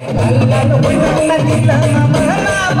I'm